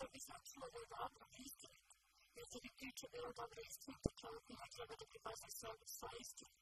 da bi značilo da je dobro istinito. Jer se ne priča da je dobro istinito, čovjek ne treba da pripazi sa, sa istinom.